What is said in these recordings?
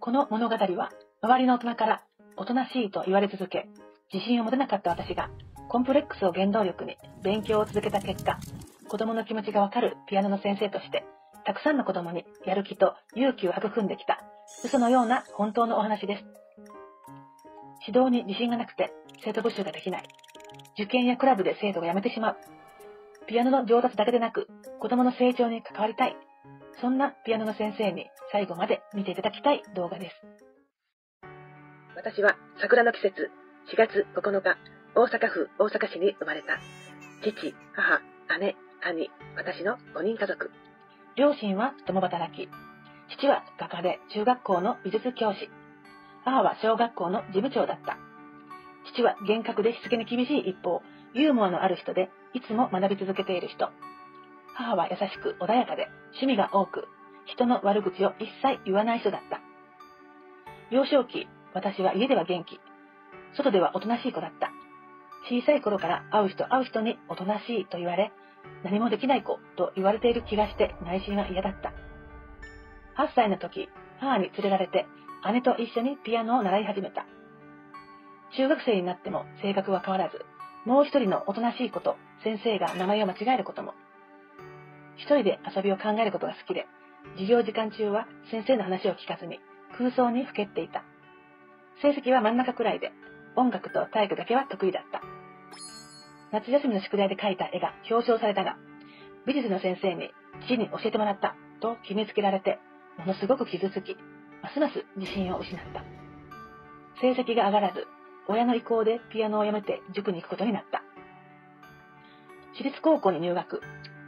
この物語は、周りの大人からおとなしいと言われ続け、自信を持てなかった私が、コンプレックスを原動力に勉強を続けた結果、子供の気持ちがわかるピアノの先生として、たくさんの子供にやる気と勇気を育んできた、嘘のような本当のお話です。指導に自信がなくて生徒募集ができない。受験やクラブで生徒が辞めてしまう。ピアノの上達だけでなく、子供の成長に関わりたい。そんなピアノの先生に最後まで見ていただきたい動画です。私は桜の季節4月9日、大阪府大阪市に生まれた。父、母、姉、兄、私の5人家族。両親は共働き。父は画家で中学校の美術教師。母は小学校の事務長だった。父は厳格でしつけに厳しい一方、ユーモアのある人で、いつも学び続けている人。母は優しく穏やかで、趣味が多く、人の悪口を一切言わない人だった。幼少期、私は家では元気。外ではおとなしい子だった。小さい頃から会う人会う人におとなしいと言われ、何もできない子と言われている気がして内心は嫌だった。8歳の時、母に連れられて姉と一緒にピアノを習い始めた。中学生になっても性格は変わらず、もう一人のおとなしい子と先生が名前を間違えることも。一人で遊びを考えることが好きで、授業時間中は先生の話を聞かずに空想にふけっていた。成績は真ん中くらいで、音楽と体育だけは得意だった。夏休みの宿題で描いた絵が表彰されたが、美術の先生に父に教えてもらったと決めつけられて、ものすごく傷つき、ますます自信を失った。成績が上がらず、親の意向でピアノをやめて塾に行くことになった。私立高校に入学、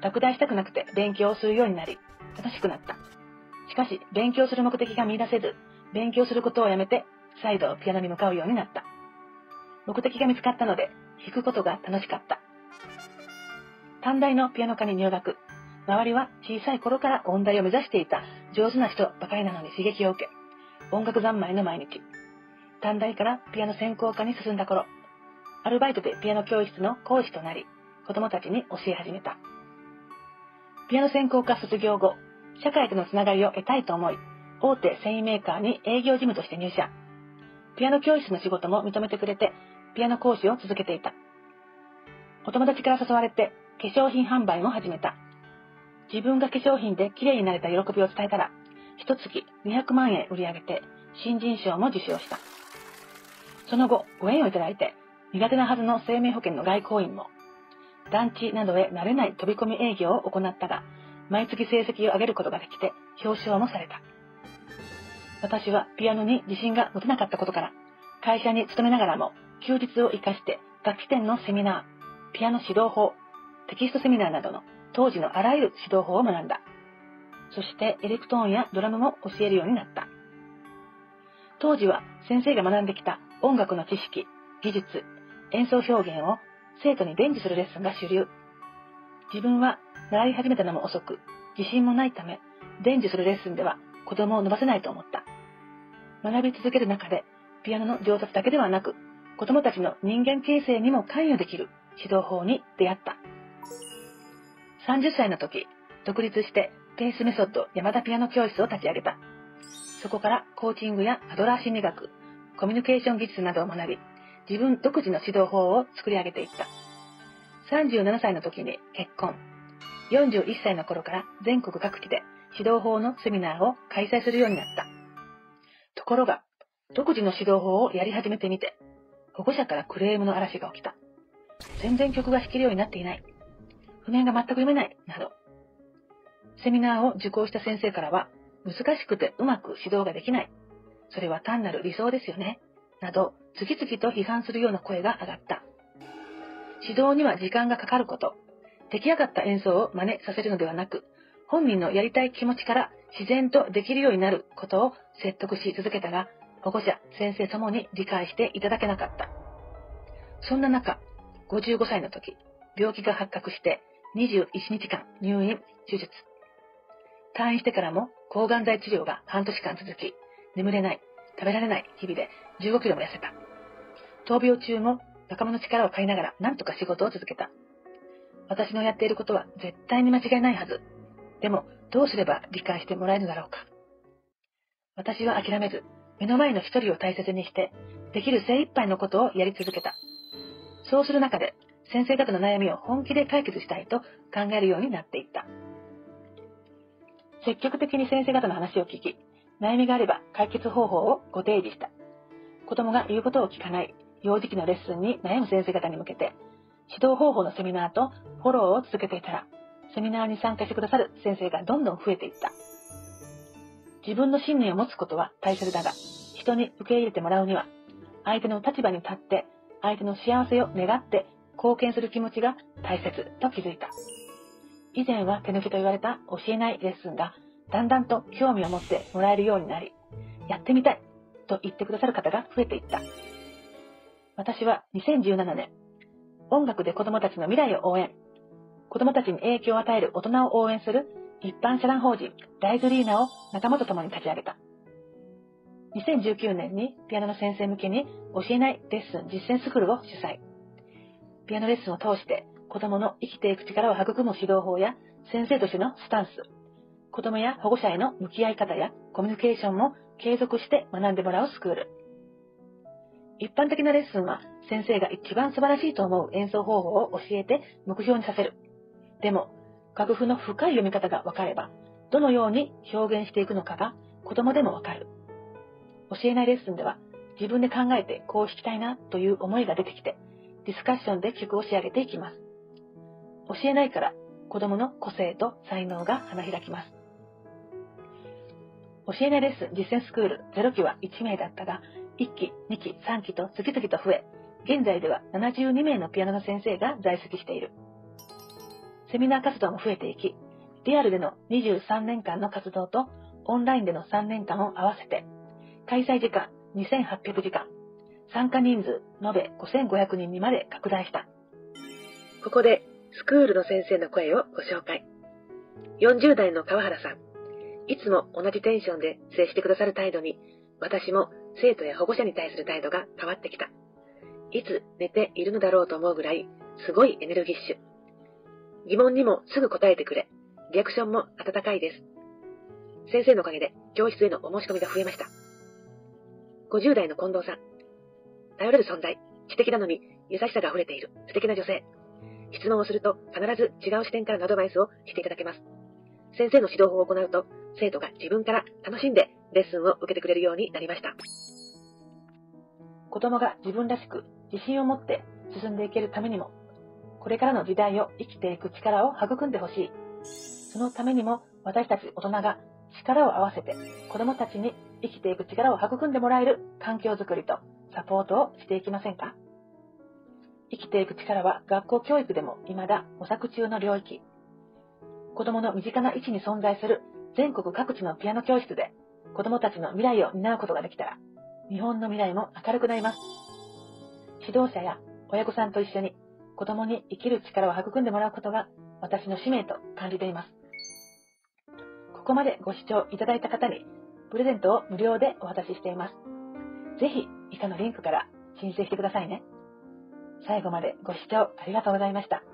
落第したくなくて勉強をするようになり、楽しくなった。しかし、勉強する目的が見出せず、勉強することをやめて、再度ピアノに向かうようになった。目的が見つかったので、弾くことが楽しかった。短大のピアノ科に入学。周りは小さい頃から音大を目指していた上手な人ばかりなのに刺激を受け、音楽三昧の毎日。短大からピアノ専攻科に進んだ頃、アルバイトでピアノ教室の講師となり、子供たちに教え始めた。ピアノ専攻科卒業後、社会とのつながりを得たいと思い、大手繊維メーカーに営業事務として入社。ピアノ教室の仕事も認めてくれて、ピアノ講師を続けていた。お友達から誘われて、化粧品販売も始めた。自分が化粧品で綺麗になれた喜びを伝えたら、一月200万円売り上げて、新人賞も受賞した。その後、ご縁をいただいて、苦手なはずの生命保険の外交員も、団地などへ慣れない飛び込み営業を行ったが、毎月成績を上げることができて、表彰もされた。私はピアノに自信が持てなかったことから、会社に勤めながらも、休日を活かして楽器店のセミナー、ピアノ指導法、テキストセミナーなどの当時のあらゆる指導法を学んだ。そしてエレクトーンやドラムも教えるようになった。当時は先生が学んできた音楽の知識、技術、演奏表現を生徒に伝授するレッスンが主流。自分は習い始めたのも遅く、自信もないため、伝授するレッスンでは子供を伸ばせないと思った。学び続ける中で、ピアノの上達だけではなく、子供たちの人間形成にも関与できる指導法に出会った。30歳の時、独立してペースメソッド山田ピアノ教室を立ち上げた。そこからコーチングやアドラー心理学、コミュニケーション技術などを学び、自分独自の指導法を作り上げていった。37歳の時に結婚。41歳の頃から全国各地で指導法のセミナーを開催するようになった。ところが、独自の指導法をやり始めてみて、保護者からクレームの嵐が起きた。全然曲が弾けるようになっていない。譜面が全く読めない。など。セミナーを受講した先生からは、難しくてうまく指導ができない。それは単なる理想ですよね。など、次々と批判するような声が上がった。指導には時間がかかること。出来上がった演奏を真似させるのではなく、本人のやりたい気持ちから自然とできるようになることを説得し続けたが、保護者、先生ともに理解していただけなかった。そんな中、55歳の時、病気が発覚して21日間入院、手術。退院してからも抗がん剤治療が半年間続き、眠れない、食べられない日々で15キロも痩せた。闘病中も仲間の力を借りながら何とか仕事を続けた。私のやっていることは絶対に間違いないはず。でも、どうすれば理解してもらえるだろうか。私は諦めず、目の前の一人を大切にして、できる精一杯のことをやり続けた。そうする中で、先生方の悩みを本気で解決したいと考えるようになっていった。積極的に先生方の話を聞き、悩みがあれば解決方法をご提示した。子供が言うことを聞かない幼児期のレッスンに悩む先生方に向けて、指導方法のセミナーとフォローを続けていたら、セミナーに参加してくださる先生がどんどん増えていった。自分の信念を持つことは大切だが、人に受け入れてもらうには、相手の立場に立って、相手の幸せを願って貢献する気持ちが大切と気づいた。以前は手抜きと言われた教えないレッスンが、だんだんと興味を持ってもらえるようになり、やってみたいと言ってくださる方が増えていった。私は2017年、音楽で子供たちの未来を応援、子供たちに影響を与える大人を応援する一般社団法人ライズリーナを仲間と共に立ち上げた。2019年にピアノの先生向けに教えないレッスン実践スクールを主催。ピアノレッスンを通して子供の生きていく力を育む指導法や先生としてのスタンス、子供や保護者への向き合い方やコミュニケーションも継続して学んでもらうスクール。一般的なレッスンは先生が一番素晴らしいと思う演奏方法を教えて目標にさせる。でも、楽譜の深い読み方がわかれば、どのように表現していくのかが子供でもわかる。教えないレッスンでは自分で考えてこう弾きたいなという思いが出てきて、ディスカッションで曲を仕上げていきます。教えないから子供の個性と才能が花開きます。教えないレッス実践スクール0期は1名だったが、1期、2期、3期と次々と増え、現在では72名のピアノの先生が在籍している。セミナー活動も増えていき、リアルでの23年間の活動とオンラインでの3年間を合わせて、開催時間2800時間、参加人数延べ5500人にまで拡大した。ここでスクールの先生の声をご紹介。40代の川原さん。いつも同じテンションで接してくださる態度に、私も生徒や保護者に対する態度が変わってきた。いつ寝ているのだろうと思うぐらい、すごいエネルギッシュ。疑問にもすぐ答えてくれ、リアクションも温かいです。先生のおかげで教室へのお申し込みが増えました。50代の近藤さん。頼れる存在、知的なのに優しさが溢れている素敵な女性。質問をすると必ず違う視点からのアドバイスをしていただけます。先生の指導法を行うと、生徒が自分から楽しんでレッスンを受けてくれるようになりました。子供が自分らしく自信を持って進んでいけるためにも、これからの時代を生きていく力を育んでほしい。そのためにも私たち大人が力を合わせて子供たちに生きていく力を育んでもらえる環境づくりとサポートをしていきませんか？生きていく力は学校教育でも未だ模索中の領域。子供の身近な位置に存在する全国各地のピアノ教室で子供たちの未来を担うことができたら、日本の未来も明るくなります。指導者や親御さんと一緒に子供に生きる力を育んでもらうことが私の使命と感じています。ここまでご視聴いただいた方にプレゼントを無料でお渡ししています。ぜひ以下のリンクから申請してくださいね。最後までご視聴ありがとうございました。